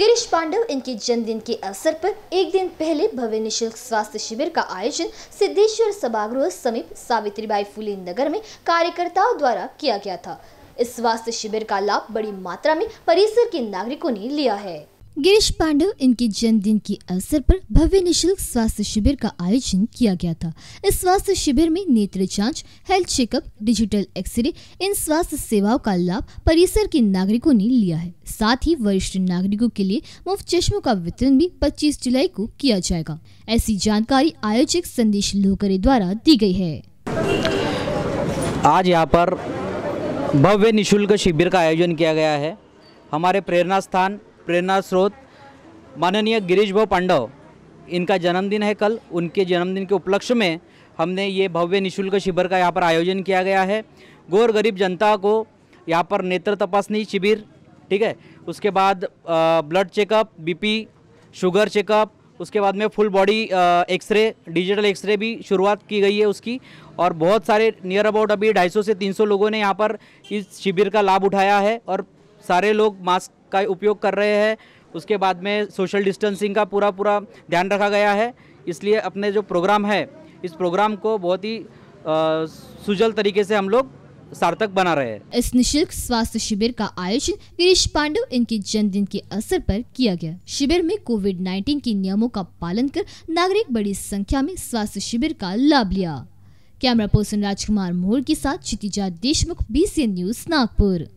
गिरीश पांडव इनके जन्मदिन के अवसर पर एक दिन पहले भव्य निःशुल्क स्वास्थ्य शिविर का आयोजन सिद्धेश्वर सभागृह समीप सावित्रीबाई फुले नगर में कार्यकर्ताओं द्वारा किया गया था। इस स्वास्थ्य शिविर का लाभ बड़ी मात्रा में परिसर के नागरिकों ने लिया है। गिरीश पांडव इनके जन्मदिन के अवसर पर भव्य निशुल्क स्वास्थ्य शिविर का आयोजन किया गया था। इस स्वास्थ्य शिविर में नेत्र जाँच, health checkup digital x ray इन स्वास्थ्य सेवाओं का लाभ परिसर के नागरिकों ने लिया है। साथ ही वरिष्ठ नागरिकों के लिए मुफ़्त चश्मों का वितरण भी 25 जुलाई को किया जाएगा। ऐसी जानकारी आयोजक संदेश लोहकरे द्वारा दी गई है। आज यहाँ पर भव्य निशुल्क शिविर का आयोजन किया गया है। हमारे प्रेरणा स्थान प्रेरणा स्रोत, माननीय गिरीश भाव पांडव, इनका जन्मदिन है कल। उनके जन्मदिन के उपलक्ष्य में हमने ये भव्य निशुल्क शिविर का यहाँ पर आयोजन किया गया है। गौर गरीब जनता को यहाँ पर नेत्र तपासनी शिविर, ठीक है? उसके बाद blood checkup, BP, sugar checkup, उसके बाद में full body x ray, digital x ray भी शुरुआत की गई है उसकी। और बहुत सारे नियर अबाउट अभी 250 से 300 लोगों ने यहाँ पर इस शिविर का लाभ उठाया है। और सारे लोग मास्क का उपयोग कर रहे हैं। उसके बाद में सोशल डिस्टेंसिंग का पूरा पूरा ध्यान रखा गया है। इसलिए अपने जो प्रोग्राम है, इस प्रोग्राम को बहुत ही सुजल तरीके से हम लोग सार्थक बना रहे हैं। इस निशुल्क स्वास्थ्य शिविर का आयोजन गिरीश पांडव, इनके जन्मदिन के अवसर पर किया गया। शिविर में कोविड 19 के नियमों का पालन कर नागरिक बड़ी संख्या में स्वास्थ्य शिविर का लाभ लिया। कैमरा पर्सन राजकुमार मोहर के साथ क्षितिजा देशमुख बी न्यूज़ नागपुर।